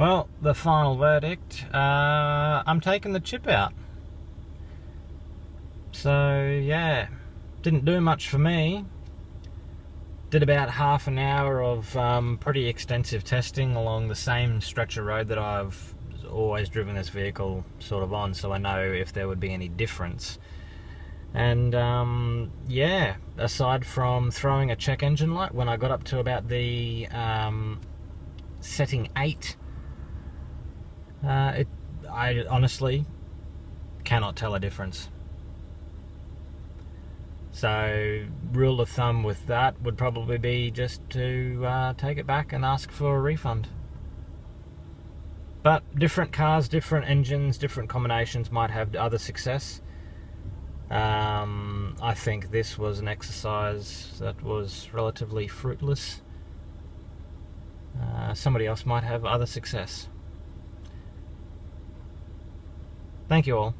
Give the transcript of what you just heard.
Well, the final verdict uh, I'm taking the chip out. So, yeah, didn't do much for me. Did about half an hour of um, pretty extensive testing along the same stretch of road that I've always driven this vehicle sort of on, so I know if there would be any difference. And um, yeah, aside from throwing a check engine light, when I got up to about the um, setting 8, uh, it, I honestly cannot tell a difference. So, rule of thumb with that would probably be just to uh, take it back and ask for a refund. But different cars, different engines, different combinations might have other success. Um, I think this was an exercise that was relatively fruitless. Uh, somebody else might have other success. Thank you all.